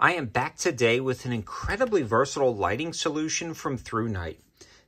I am back today with an incredibly versatile lighting solution from ThruNite.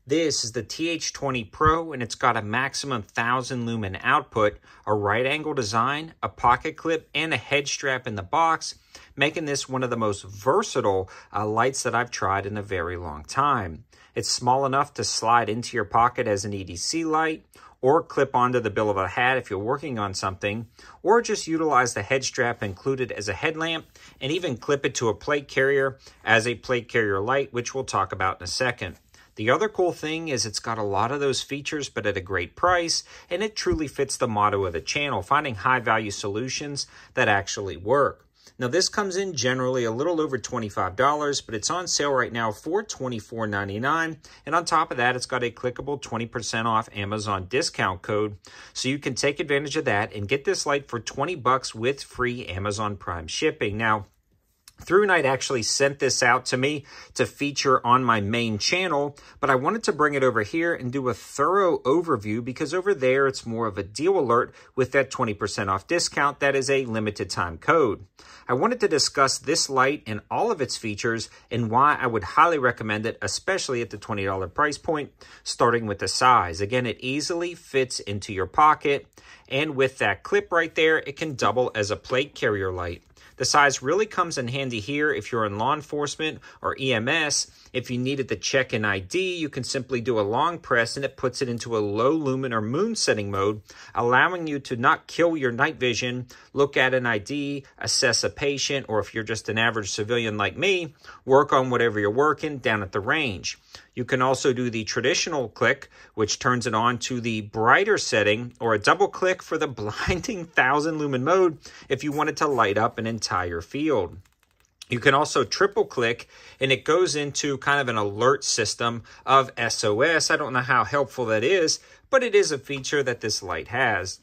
This is the TH20 Pro and it's got a maximum 1000 lumen output, a right angle design, a pocket clip, and a head strap in the box, making this one of the most versatile uh, lights that I've tried in a very long time. It's small enough to slide into your pocket as an EDC light or clip onto the bill of a hat if you're working on something, or just utilize the head strap included as a headlamp and even clip it to a plate carrier as a plate carrier light, which we'll talk about in a second. The other cool thing is it's got a lot of those features, but at a great price, and it truly fits the motto of the channel, finding high value solutions that actually work. Now this comes in generally a little over $25, but it's on sale right now for $24.99. And on top of that, it's got a clickable 20% off Amazon discount code. So you can take advantage of that and get this light for 20 bucks with free Amazon Prime shipping. Now, ThruNite actually sent this out to me to feature on my main channel, but I wanted to bring it over here and do a thorough overview because over there it's more of a deal alert with that 20% off discount that is a limited time code. I wanted to discuss this light and all of its features and why I would highly recommend it, especially at the $20 price point, starting with the size. Again, it easily fits into your pocket, and with that clip right there, it can double as a plate carrier light. The size really comes in handy here if you're in law enforcement or EMS. If you needed to check an ID, you can simply do a long press and it puts it into a low lumen or moon setting mode, allowing you to not kill your night vision, look at an ID, assess a patient, or if you're just an average civilian like me, work on whatever you're working down at the range. You can also do the traditional click, which turns it on to the brighter setting, or a double click for the blinding 1000 lumen mode if you wanted to light up an entire field. You can also triple click and it goes into kind of an alert system of SOS. I don't know how helpful that is, but it is a feature that this light has.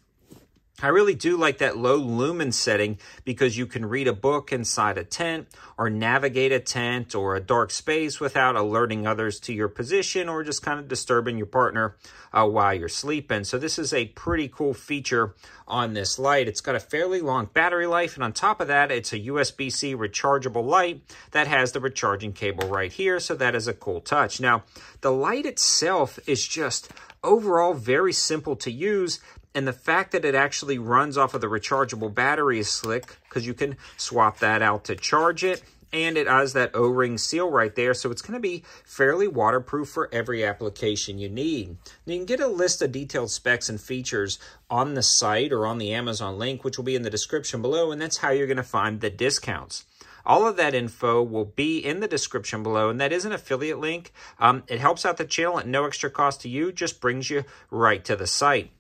I really do like that low lumen setting because you can read a book inside a tent or navigate a tent or a dark space without alerting others to your position or just kind of disturbing your partner uh, while you're sleeping. So this is a pretty cool feature on this light. It's got a fairly long battery life and on top of that, it's a USB-C rechargeable light that has the recharging cable right here. So that is a cool touch. Now, the light itself is just overall very simple to use and the fact that it actually runs off of the rechargeable battery is slick because you can swap that out to charge it. And it has that O-ring seal right there, so it's going to be fairly waterproof for every application you need. And you can get a list of detailed specs and features on the site or on the Amazon link, which will be in the description below, and that's how you're going to find the discounts. All of that info will be in the description below, and that is an affiliate link. Um, it helps out the channel at no extra cost to you, just brings you right to the site.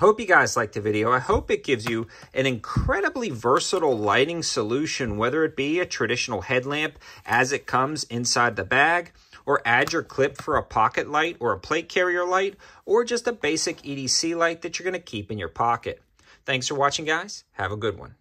Hope you guys liked the video. I hope it gives you an incredibly versatile lighting solution, whether it be a traditional headlamp as it comes inside the bag, or add your clip for a pocket light or a plate carrier light, or just a basic EDC light that you're going to keep in your pocket. Thanks for watching, guys. Have a good one.